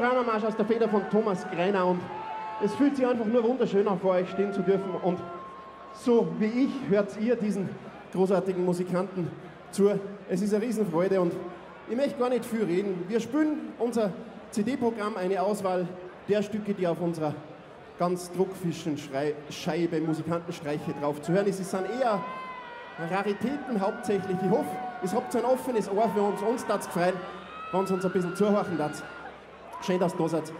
Panoramamarsch aus der Feder von Thomas Greiner und es fühlt sich einfach nur wunderschön an, vor euch stehen zu dürfen und so wie ich hört ihr diesen großartigen Musikanten zu. Es ist eine Riesenfreude und ich möchte gar nicht viel reden. Wir spielen unser CD-Programm, eine Auswahl der Stücke, die auf unserer ganz druckfischen Scheibe Musikantenstreiche drauf zu hören ist. Es sind eher Raritäten hauptsächlich. Ich hoffe, ihr habt ein offenes Ohr für uns. Uns tat es gefreut, wenn uns ein bisschen zuhören tat. Schön, dass ihr da seid.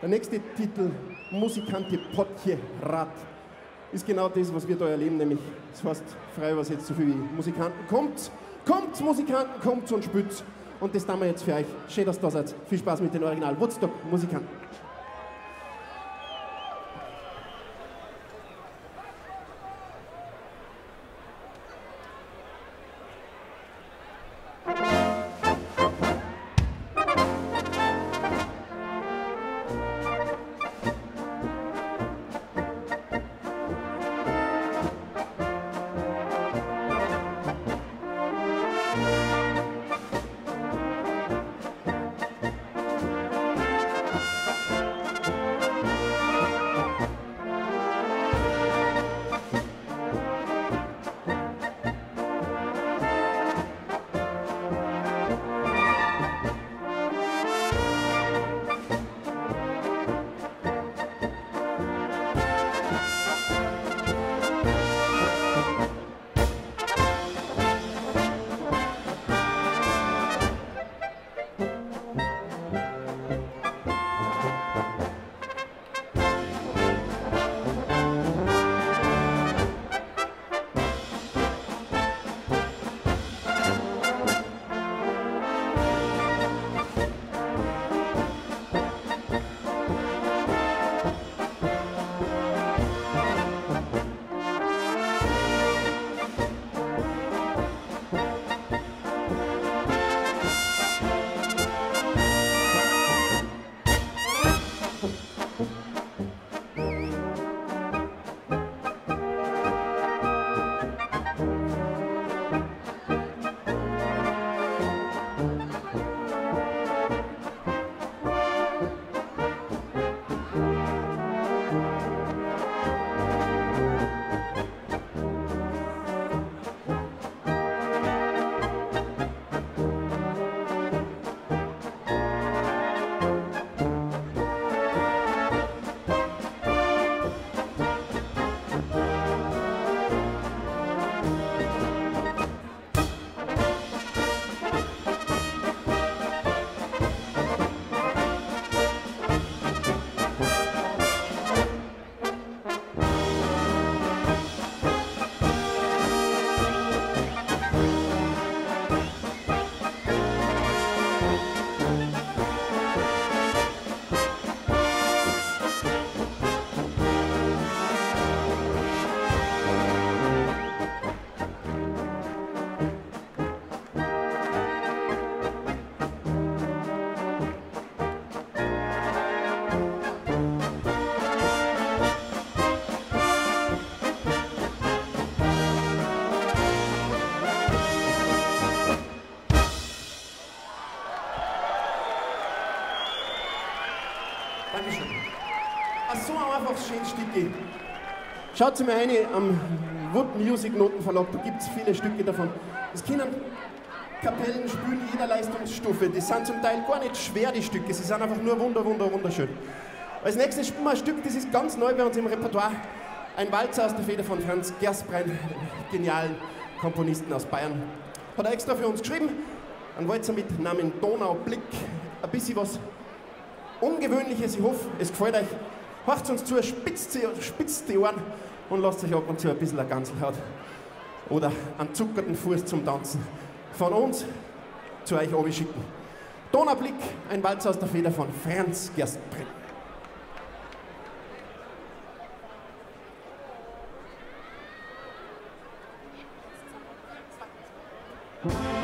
Der nächste Titel, Musikante Potje Rat, ist genau das, was wir da erleben, nämlich, das heißt, frei was jetzt so viel Musikanten. Kommt, kommt, Musikanten, kommt und spürt. Und das tun wir jetzt für euch. Schön, dass ihr da seid. Viel Spaß mit den Original Woodstock Schaut mal rein am Wood Music Notenverlag, da gibt es viele Stücke davon. Es können Kapellen spielen jeder Leistungsstufe. Die sind zum Teil gar nicht schwer, die Stücke. Sie sind einfach nur wunder, wunder, wunderschön. Als nächstes spielen wir ein Stück, das ist ganz neu bei uns im Repertoire. Ein Walzer aus der Feder von Franz Gersbrein, genialen Komponisten aus Bayern. Hat er extra für uns geschrieben. Ein Walzer mit Namen Donaublick. Ein bisschen was Ungewöhnliches. Ich hoffe, es gefällt euch. Hört uns zu, spitzt, sie, spitzt die Ohren und lasst euch ab und zu ein bisschen eine Ganselhaut oder einen zuckerten Fuß zum Tanzen von uns zu euch oben schicken. Donnerblick, ein Walz aus der Feder von Franz Gerstbrenner. Thank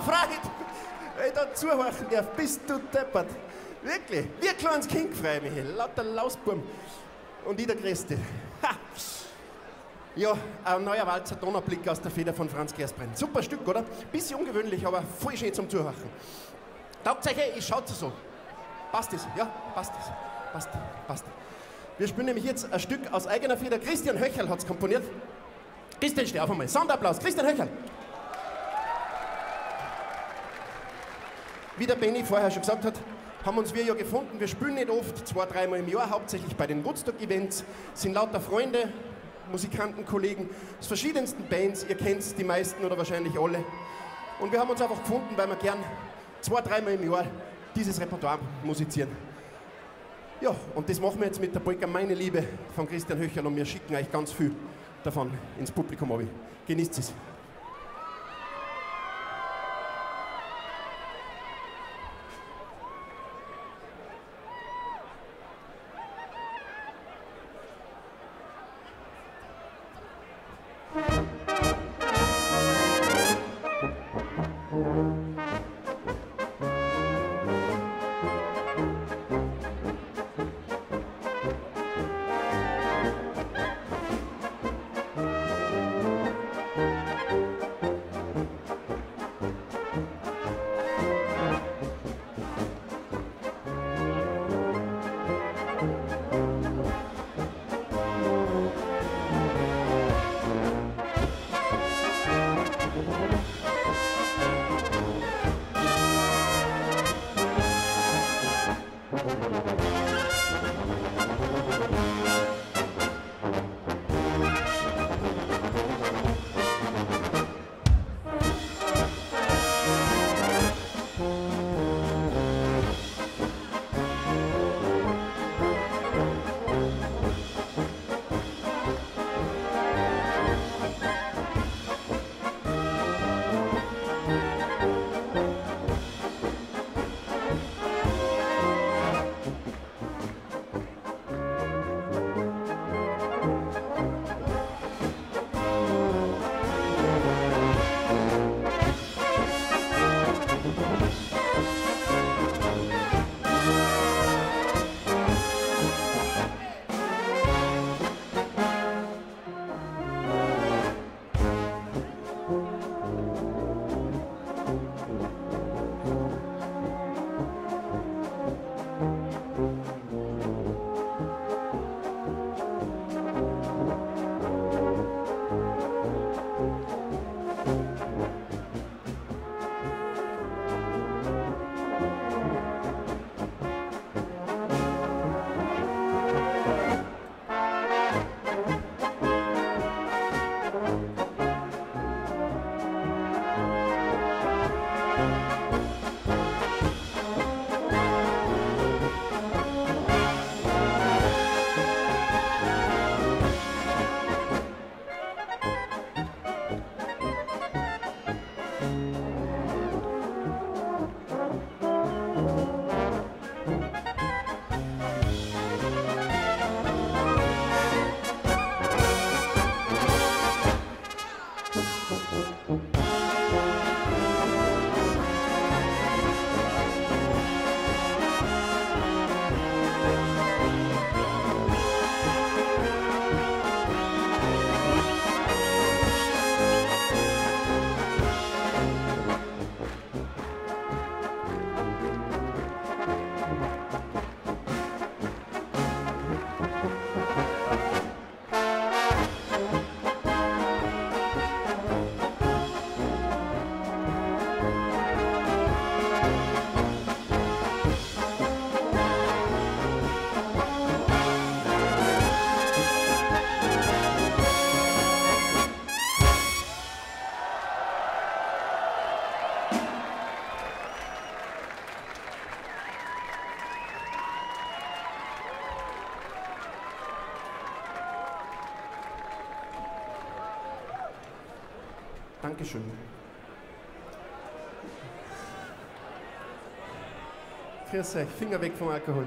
eine Freude, wenn ich da zuhören darf. Bist du deppert? Wirklich, wie ein kleines Kind freue ich mich. Lauter Lausburm und ich der. Ha. Ja, ein neuer Walzer Donnerblick aus der Feder von Franz Gersbrenn. Super Stück, oder? Bisschen ungewöhnlich, aber voll schön zum Zuhören. Taugt euch, ich schaut so. Passt es? Ja, passt es. Passt, passt. Wir spielen nämlich jetzt ein Stück aus eigener Feder. Christian Höcherl hat es komponiert. Christian, steh auf einmal. Sonderapplaus. Christian Höcherl. Wie der Benny vorher schon gesagt hat, haben uns wir ja gefunden. Wir spielen nicht oft, zwei, dreimal im Jahr, hauptsächlich bei den Woodstock-Events. Sind lauter Freunde, Musikanten, Kollegen aus verschiedensten Bands. Ihr kennt die meisten oder wahrscheinlich alle. Und wir haben uns einfach gefunden, weil wir gern zwei, dreimal im Jahr dieses Repertoire musizieren. Ja, und das machen wir jetzt mit der Polka Meine Liebe von Christian Höcherl und wir schicken euch ganz viel davon ins Publikum. Genießt es. Dankeschön. Grüß euch, Finger weg vom Alkohol.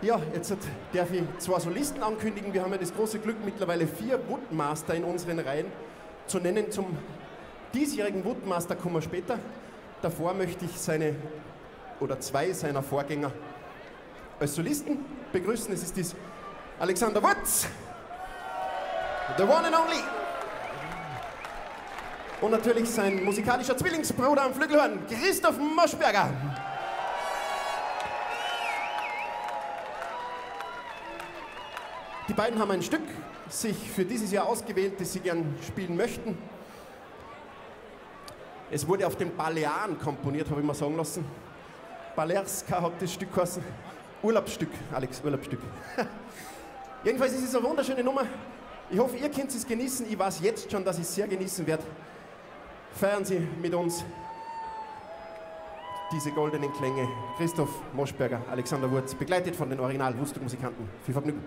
Ja, jetzt darf ich zwei Solisten ankündigen. Wir haben ja das große Glück, mittlerweile vier Woodmaster in unseren Reihen zu nennen. Zum diesjährigen Woodmaster kommen wir später. Davor möchte ich seine oder zwei seiner Vorgänger als Solisten begrüßen. Es ist dies Alexander Wutz, the one and only. Und natürlich sein musikalischer Zwillingsbruder am Flügelhorn, Christoph Moschberger. Die beiden haben ein Stück sich für dieses Jahr ausgewählt, das sie gern spielen möchten. Es wurde auf den Balearen komponiert, habe ich mal sagen lassen. Balearska hat das Stück geheißen. Urlaubsstück, Alex, Urlaubsstück. Jedenfalls ist es eine wunderschöne Nummer. Ich hoffe, ihr könnt es genießen. Ich weiß jetzt schon, dass ich es sehr genießen werde. Feiern Sie mit uns diese goldenen Klänge. Christoph Moschberger, Alexander Wurz, begleitet von den Original-Wustuk-Musikanten. Viel Vergnügen.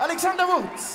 Alexander Wutz.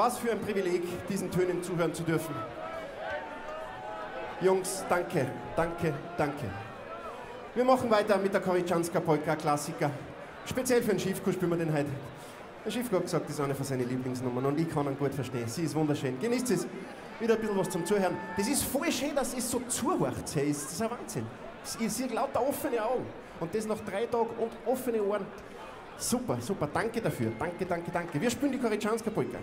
Was für ein Privileg, diesen Tönen zuhören zu dürfen. Jungs, danke, danke, danke. Wir machen weiter mit der Koryczanska Polka Klassiker. Speziell für den Schiffko spielen wir den heute. Der Schiffko hat gesagt, das ist eine von seinen Lieblingsnummern und ich kann ihn gut verstehen. Sie ist wunderschön. Genießt es. Wieder ein bisschen was zum Zuhören. Das ist voll schön, dass es so zuhört. Das ist ein Wahnsinn. Ich sehe lauter offene Augen. Und das nach drei Tagen und offene Ohren. Super, super. Danke dafür. Danke, danke, danke. Wir spielen die Koryczanska Polka.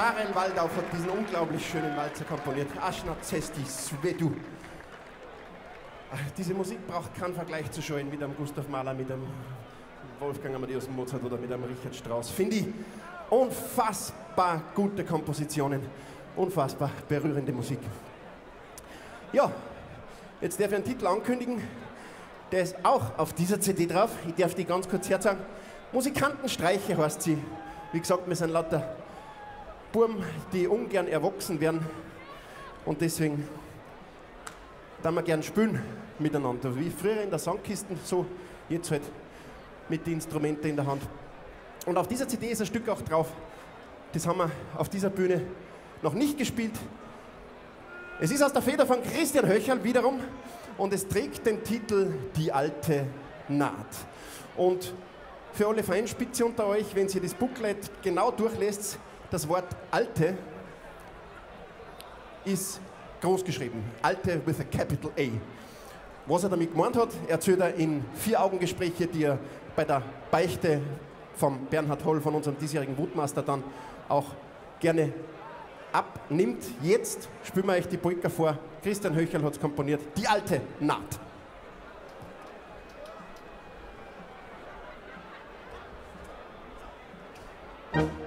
Karel Waldauf hat diesen unglaublich schönen Walzer komponiert. Aschna Cesti Svedu. Diese Musik braucht keinen Vergleich zu scheuen mit einem Gustav Mahler, mit einem Wolfgang Amadeus Mozart oder mit einem Richard Strauss. Finde ich unfassbar gute Kompositionen, unfassbar berührende Musik. Ja, jetzt darf ich einen Titel ankündigen, der ist auch auf dieser CD drauf. Ich darf die ganz kurz herzeigen. Musikantenstreiche heißt sie. Wie gesagt, wir sind lauter Buben, die ungern erwachsen werden und deswegen da wir gern spielen miteinander. Wie früher in der Sandkisten, so jetzt halt mit den Instrumenten in der Hand. Und auf dieser CD ist ein Stück auch drauf. Das haben wir auf dieser Bühne noch nicht gespielt. Es ist aus der Feder von Christian Höcherl wiederum und es trägt den Titel Die alte Naht. Und für alle Feinspitze unter euch, wenn ihr das Booklet genau durchlässt, das Wort alte ist groß geschrieben. Alte with a capital A. Was er damit gemeint hat, erzählt er in vier Augengespräche, die er bei der Beichte von Bernhard Holl, von unserem diesjährigen Wutmaster, dann auch gerne abnimmt. Jetzt spielen wir euch die Polka vor. Christian Höcherl hat es komponiert. Die alte Naht. thank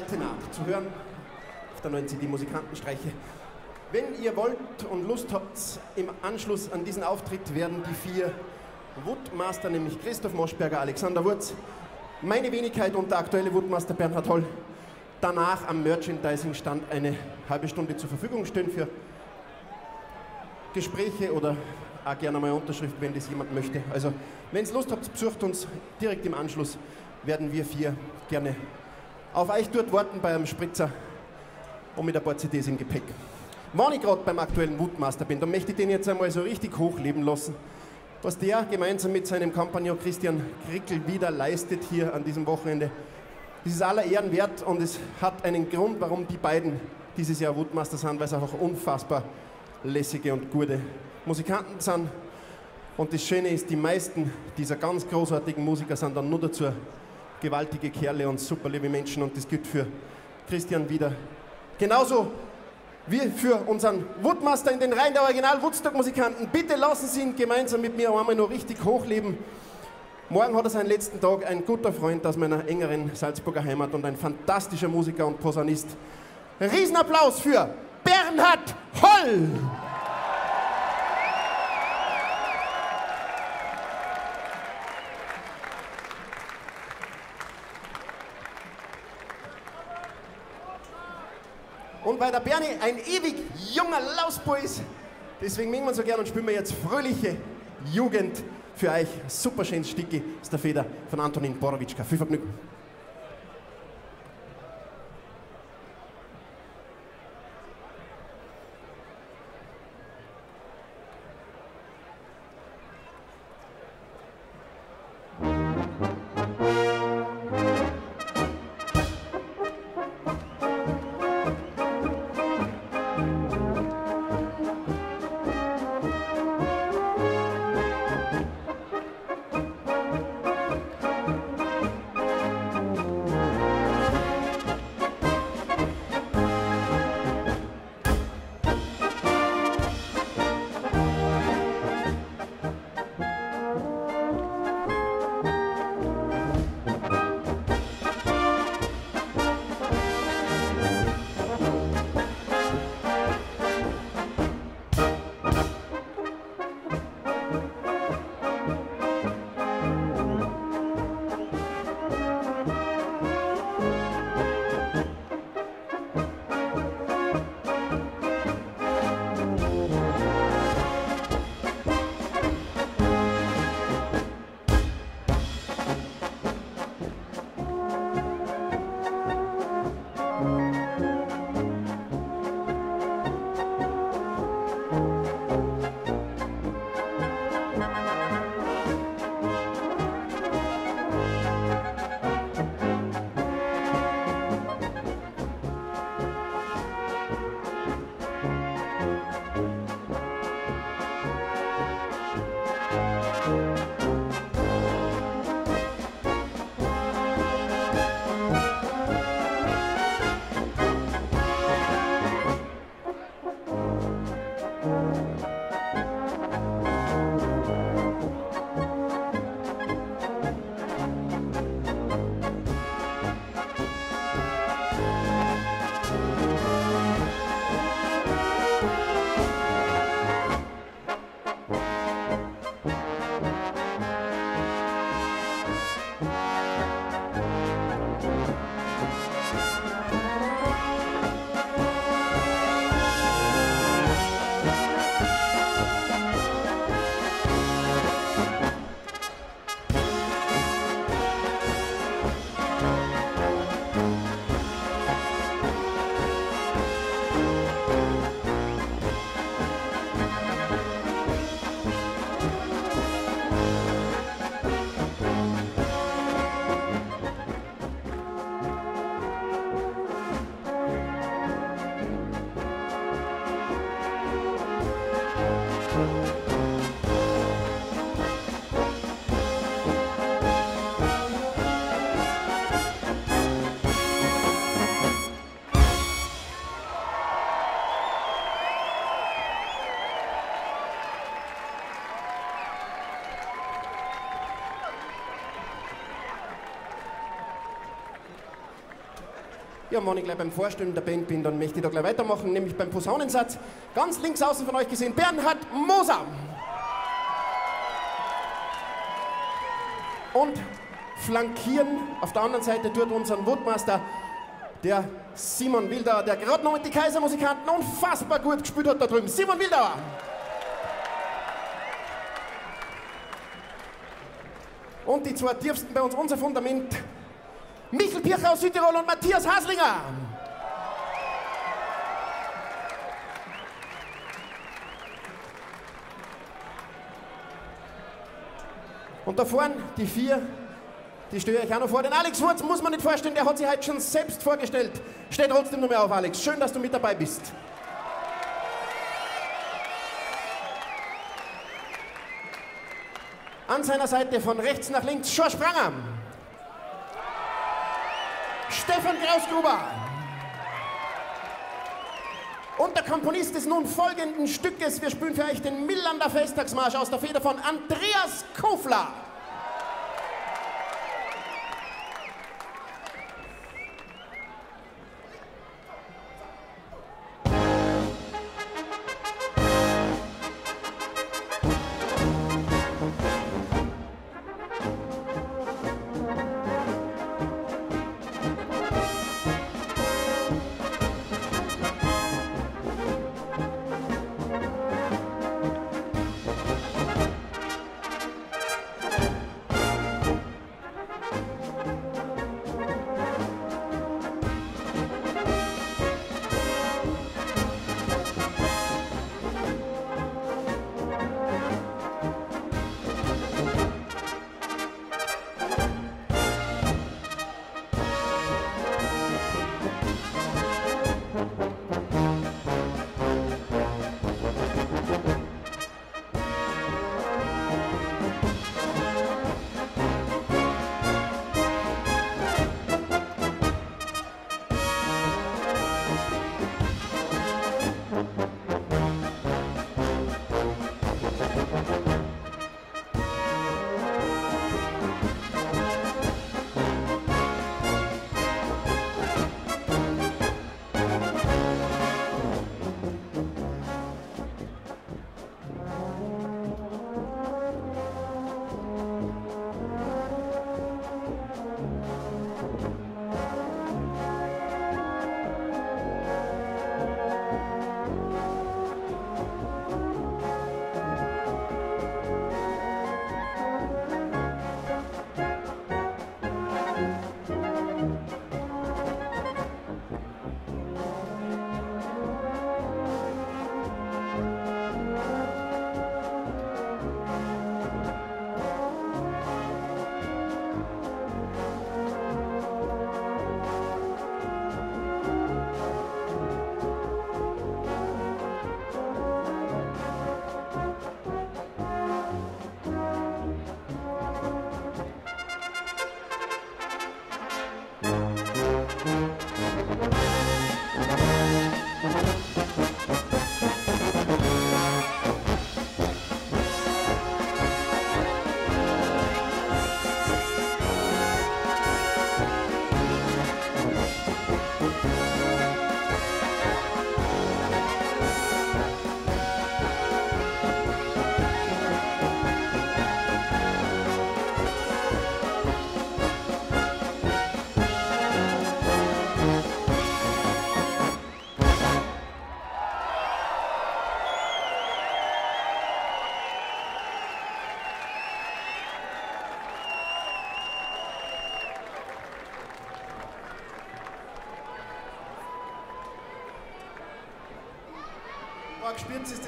alte Nacht zu hören auf der neuen CD Musikantenstreiche. Wenn ihr wollt und Lust habt, im Anschluss an diesen Auftritt werden die vier Woodmaster, nämlich Christoph Moschberger, Alexander Wurz, meine Wenigkeit und der aktuelle Woodmaster Bernhard Holl, danach am Merchandising-Stand eine halbe Stunde zur Verfügung stehen für Gespräche oder auch gerne mal Unterschrift, wenn das jemand möchte. Also, wenn ihr Lust habt, besucht uns direkt im Anschluss, werden wir vier gerne auf euch dort warten bei einem Spritzer und mit ein paar CDs im Gepäck. Wenn ich gerade beim aktuellen Wutmaster bin, dann möchte ich den jetzt einmal so richtig hochleben lassen. Was der gemeinsam mit seinem Kompagnon Christian Krickel wieder leistet hier an diesem Wochenende, das ist aller Ehren wert und es hat einen Grund, warum die beiden dieses Jahr Wutmaster sind, weil es einfach unfassbar lässige und gute Musikanten sind. Und das Schöne ist, die meisten dieser ganz großartigen Musiker sind dann nur dazu gewaltige Kerle und super liebe Menschen und das gilt für Christian wieder. Genauso wie für unseren Woodmaster in den Reihen der Original Woodstock Musikanten. Bitte lassen Sie ihn gemeinsam mit mir einmal noch richtig hochleben. Morgen hat er seinen letzten Tag, ein guter Freund aus meiner engeren Salzburger Heimat und ein fantastischer Musiker und Posaunist. Riesenapplaus für Bernhard Holl! Und weil der Bernie ein ewig junger Lausbo ist, deswegen mögen wir so gern und spielen wir jetzt fröhliche Jugend für euch. Super schönes Stücke ist der Feder von Antonin Borowitschka. Viel Vergnügen. Ja, wenn ich gleich beim Vorstellen der Band bin, dann möchte ich da gleich weitermachen, nämlich beim Posaunensatz. Ganz links außen von euch gesehen, Bernhard Moser. Und flankieren auf der anderen Seite tut unseren Woodmaster, der Simon Wildauer, der gerade noch mit den Kaisermusikanten unfassbar gut gespielt hat da drüben. Simon Wildauer! Und die zwei tiefsten bei uns, unser Fundament, Michel Pircher aus Südtirol und Matthias Haslinger. Und da vorne die vier, die stelle ich auch noch vor. Den Alex Wurz muss man nicht vorstellen, der hat sich heute schon selbst vorgestellt. Steh trotzdem noch mehr auf, Alex. Schön, dass du mit dabei bist. An seiner Seite von rechts nach links Schor Spranger. Stefan Grausgruber. Und der Komponist des nun folgenden Stückes, wir spielen für euch den Millander Festtagsmarsch aus der Feder von Andreas Kofler.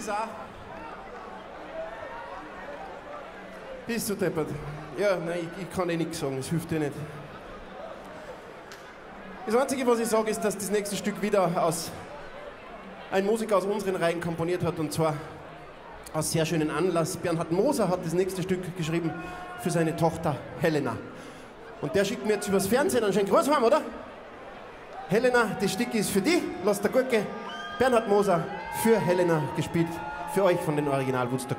Auch. Bist du deppert? Ja, nein, ich, ich kann eh nichts sagen, es hilft dir nicht. Das Einzige, was ich sage, ist, dass das nächste Stück wieder aus ein Musiker aus unseren Reihen komponiert hat und zwar aus sehr schönen Anlass. Bernhard Moser hat das nächste Stück geschrieben für seine Tochter Helena. Und der schickt mir jetzt übers Fernsehen einen schönen Gruß heim, oder? Helena, das Stück ist für dich, lass dir gut gehen. Bernhard Moser für Helena gespielt, für euch von den Original Woodstock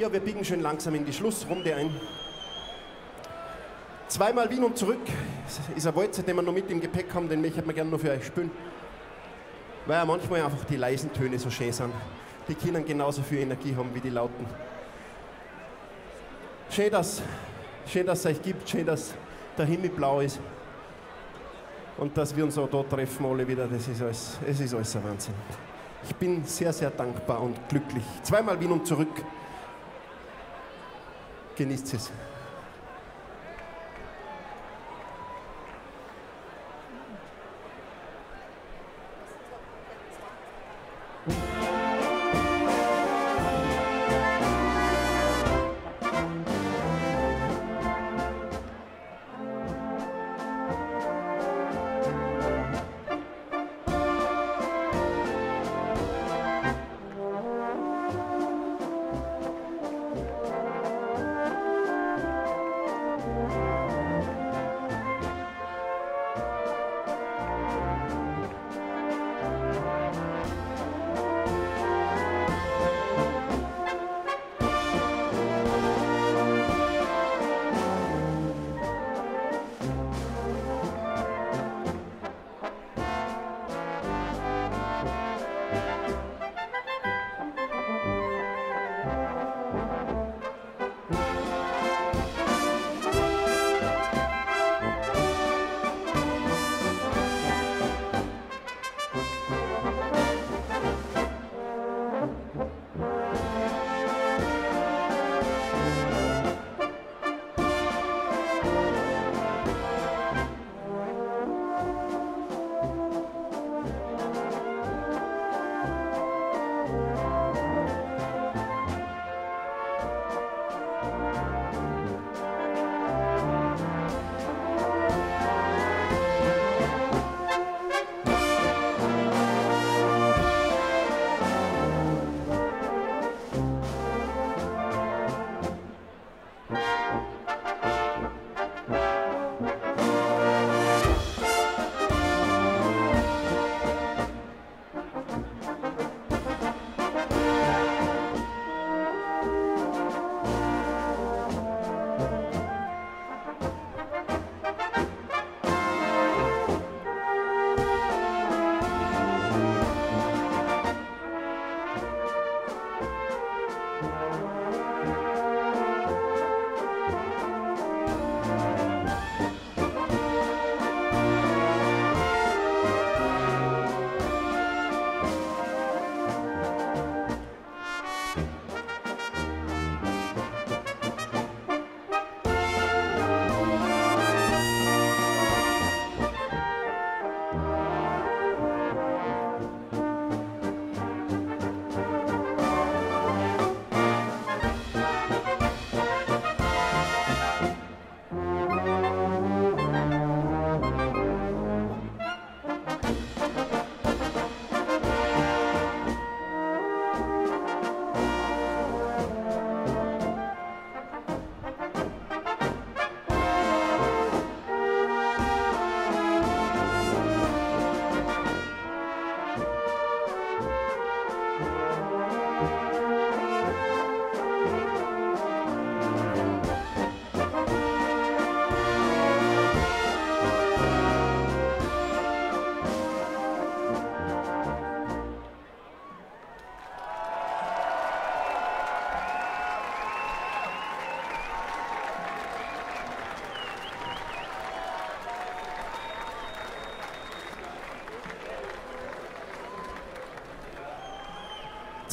Ja, wir biegen schön langsam in die Schlussrunde ein. Zweimal Wien und zurück ist ein Walzer, den wir noch mit im Gepäck haben, den möchte man gerne noch für euch spielen. Weil ja manchmal einfach die leisen Töne so schön sind. Die können genauso viel Energie haben wie die lauten. Schön, dass, schön, dass es euch gibt, schön, dass der Himmel blau ist. Und dass wir uns auch da treffen, alle wieder, das ist alles, es ist alles ein Wahnsinn. Ich bin sehr, sehr dankbar und glücklich. Zweimal Wien und zurück. Genießt es.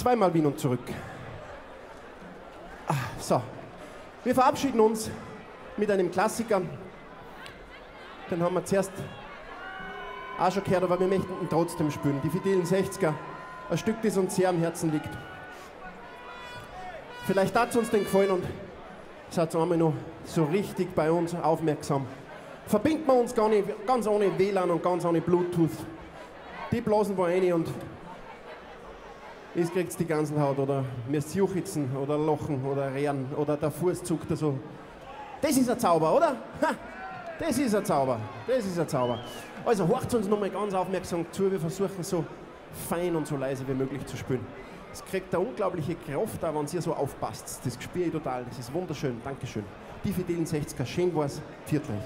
Zweimal Wien und zurück. Ah, so, wir verabschieden uns mit einem Klassiker. Den haben wir zuerst auch schon gehört, aber wir möchten ihn trotzdem spielen. Die fidelen 60er, ein Stück, das uns sehr am Herzen liegt. Vielleicht hat es uns den gefallen und seid einmal noch so richtig bei uns aufmerksam. Verbinden wir uns gar nicht, ganz ohne WLAN und ganz ohne Bluetooth. Die blasen wir rein und ist kriegt die Ganselhaut oder müsst juchizen oder lochen oder rehren oder der Fuß zuckt so. Das ist ein Zauber, oder? Ha, das ist ein Zauber. Das ist ein Zauber. Also horcht uns nochmal ganz aufmerksam zu. Wir versuchen so fein und so leise wie möglich zu spielen. Es kriegt eine unglaubliche Kraft da, wenn ihr so aufpasst. Das spüre ich total. Das ist wunderschön. Dankeschön. Die Fidelen 60er, schön war's. Viertlich.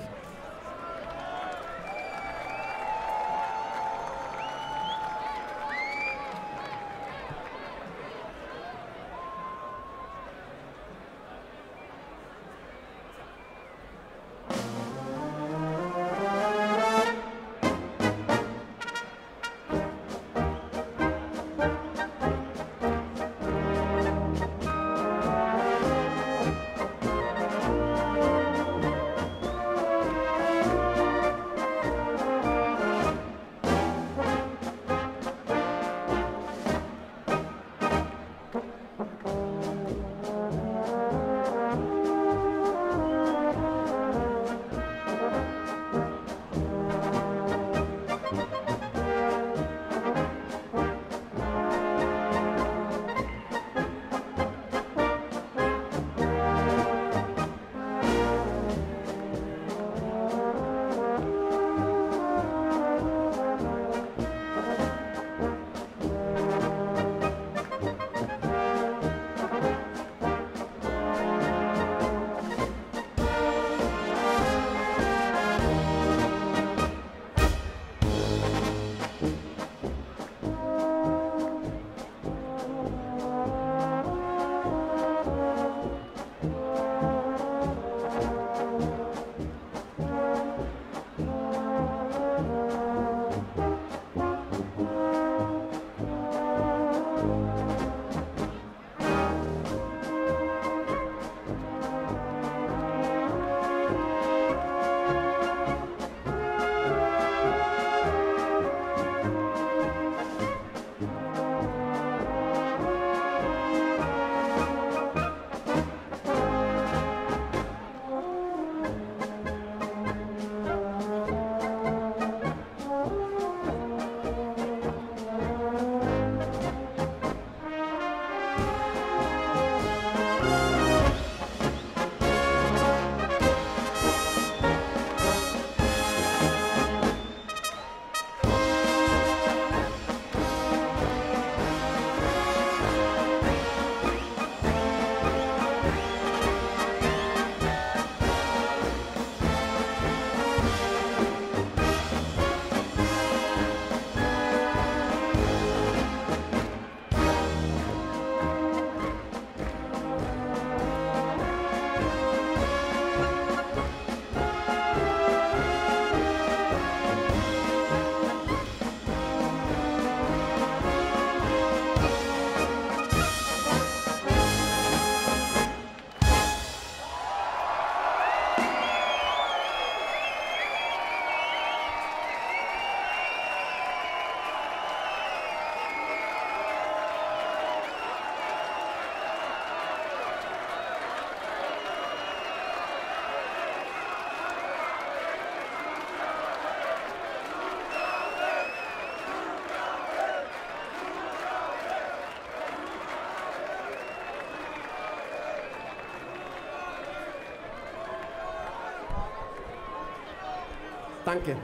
Danke.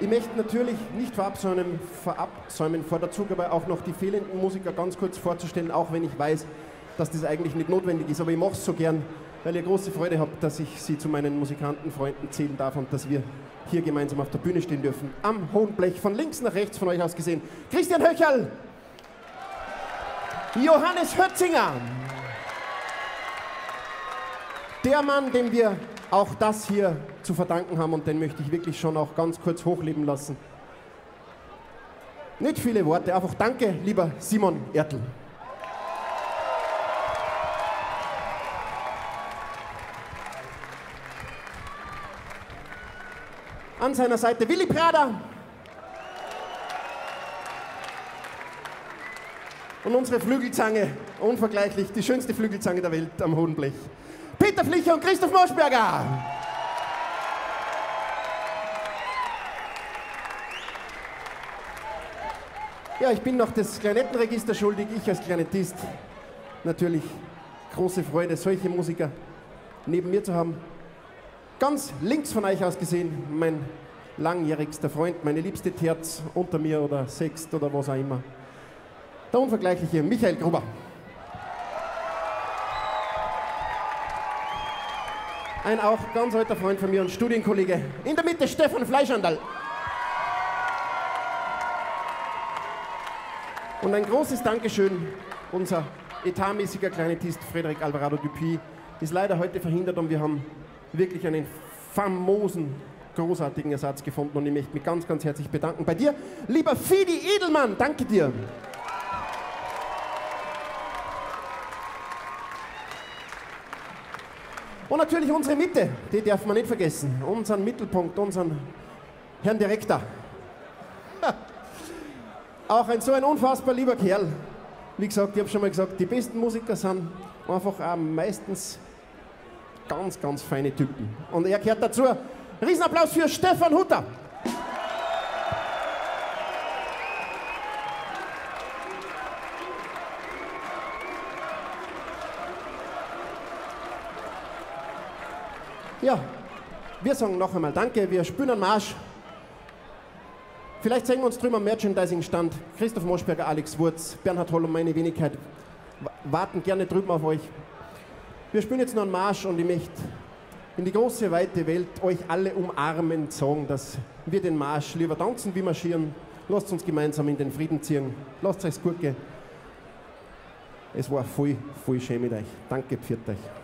Ich möchte natürlich nicht verabsäumen, verabsäumen vor der Zugabe auch noch die fehlenden Musiker ganz kurz vorzustellen, auch wenn ich weiß, dass das eigentlich nicht notwendig ist. Aber ich mache es so gern, weil ihr große Freude habt, dass ich Sie zu meinen Musikantenfreunden zählen darf und dass wir hier gemeinsam auf der Bühne stehen dürfen. Am hohen Blech, von links nach rechts von euch aus gesehen, Christian Höcherl, Johannes Hötzinger, der Mann, dem wir auch das hier zu verdanken haben und den möchte ich wirklich schon auch ganz kurz hochleben lassen. Nicht viele Worte, einfach danke, lieber Simon Ertl. An seiner Seite Willi Prada. Und unsere Flügelzange, unvergleichlich, die schönste Flügelzange der Welt am Hohen Blech. Peter Flicher und Christoph Moschberger. Ja, ich bin noch das Kleinettenregister schuldig, ich als Klarinettist. Natürlich große Freude, solche Musiker neben mir zu haben. Ganz links von euch aus gesehen, mein langjährigster Freund, meine liebste Terz unter mir oder Sext oder was auch immer. der unvergleichliche Michael Gruber. Ein auch ganz alter Freund von mir und Studienkollege. In der Mitte Stefan Fleischandal. Und ein großes Dankeschön, unser etatmäßiger Kleinetist Frederik Alvarado Dupuy ist leider heute verhindert und wir haben wirklich einen famosen, großartigen Ersatz gefunden und ich möchte mich ganz, ganz herzlich bedanken bei dir, lieber Fidi Edelmann. Danke dir. Und natürlich unsere Mitte, die darf man nicht vergessen. Unseren Mittelpunkt, unseren Herrn Direktor. Auch ein so ein unfassbar lieber Kerl. Wie gesagt, ich habe schon mal gesagt, die besten Musiker sind einfach auch meistens ganz, ganz feine Typen. Und er gehört dazu. Riesenapplaus für Stefan Hutter. Wir sagen noch einmal Danke, wir spüren einen Marsch. Vielleicht sehen wir uns drüben am Merchandising-Stand. Christoph Moschberger, Alex Wurz, Bernhard Holl und meine Wenigkeit warten gerne drüben auf euch. Wir spielen jetzt noch einen Marsch und ich möchte in die große, weite Welt euch alle umarmen sagen, dass wir den Marsch lieber tanzen wie marschieren. Lasst uns gemeinsam in den Frieden ziehen. Lasst euch gut gehen. Es war voll, voll schön mit euch. Danke, pfiat euch.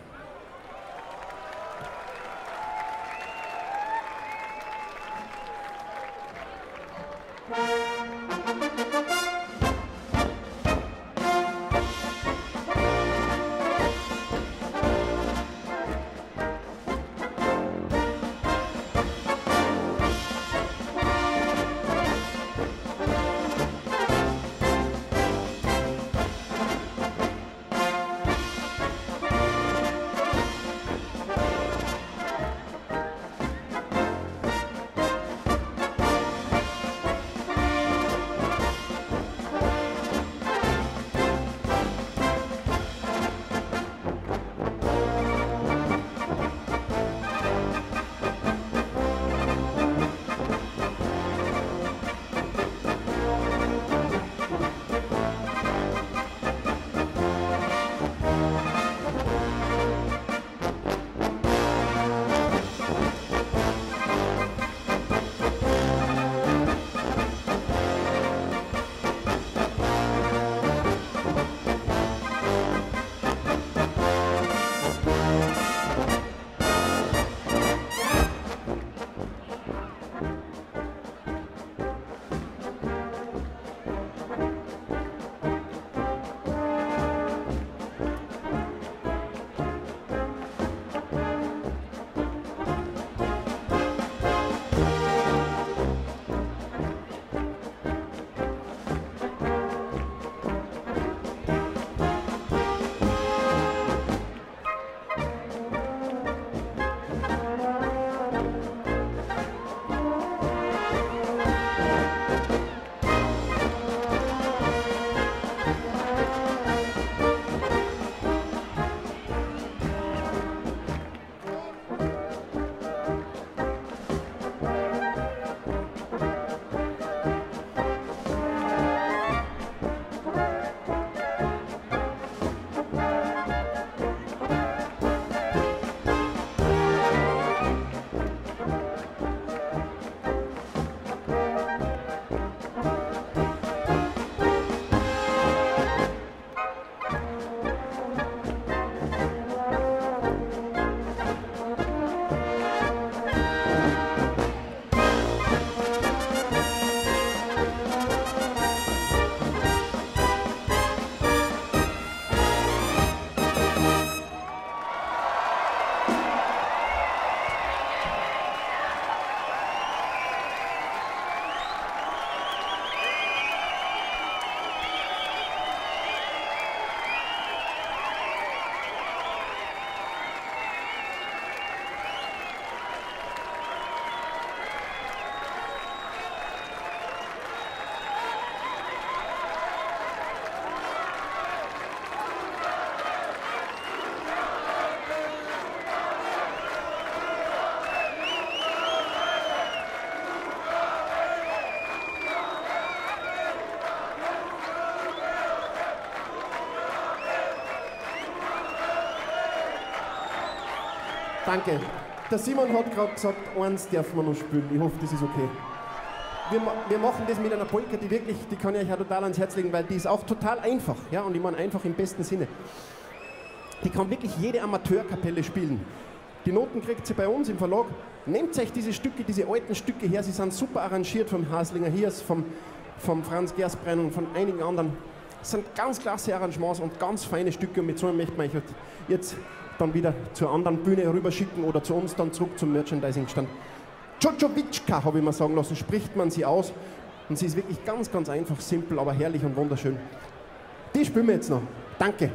Danke. Der Simon hat gerade gesagt, eins darf man noch spielen. Ich hoffe, das ist okay. Wir, wir, machen das mit einer Polka, die wirklich, die kann ich euch auch total ans Herz legen, weil die ist auch total einfach. Ja, und ich meine einfach im besten Sinne. Die kann wirklich jede Amateurkapelle spielen. Die Noten kriegt sie bei uns im Verlag. Nehmt euch diese Stücke, diese alten Stücke her, sie sind super arrangiert vom Haslinger Hiers, vom, vom Franz Gersbrenn und von einigen anderen. Es sind ganz klasse Arrangements und ganz feine Stücke und mit so einem möchte man euch jetzt dann wieder zur anderen Bühne rüberschicken oder zu uns dann zurück zum Merchandising-Stand. Djojovichka, habe ich mir sagen lassen, spricht man sie aus. Und sie ist wirklich ganz, ganz einfach, simpel, aber herrlich und wunderschön. Die spielen wir jetzt noch. Danke.